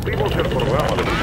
Interrumpimos el programa de